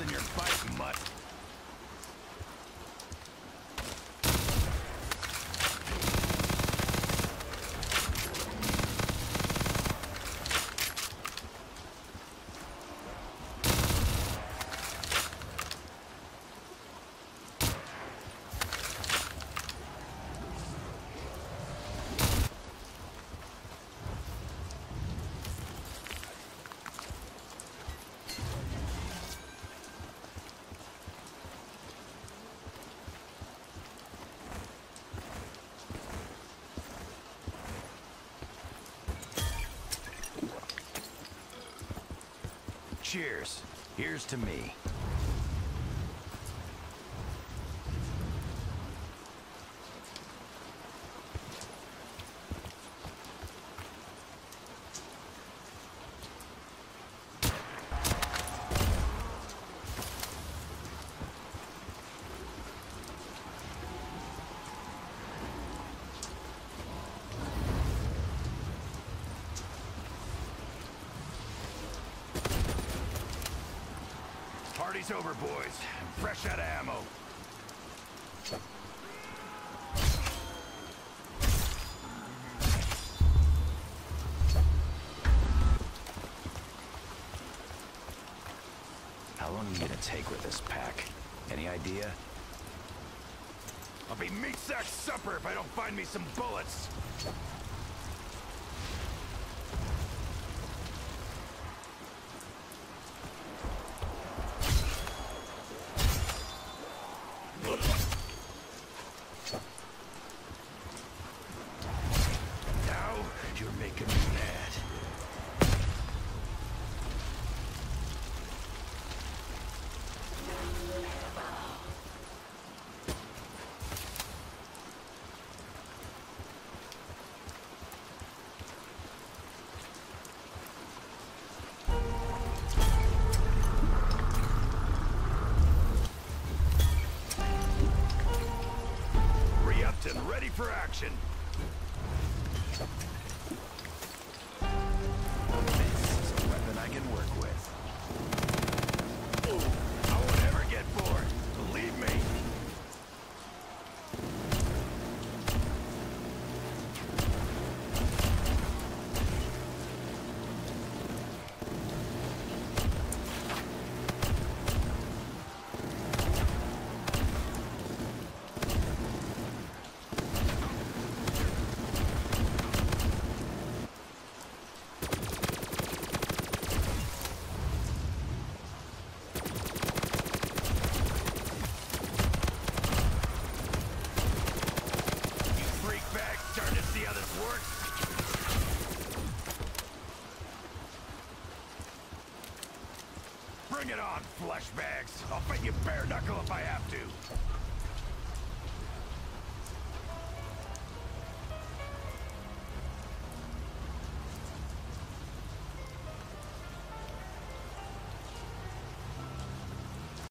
than your bite, mutt. Cheers. Here's to me. Party's over, boys. Fresh out of ammo. How long are you gonna take with this pack? Any idea? I'll be meat sack supper if I don't find me some bullets. Re-upped and ready for action. This is a weapon I can work with. If I have to.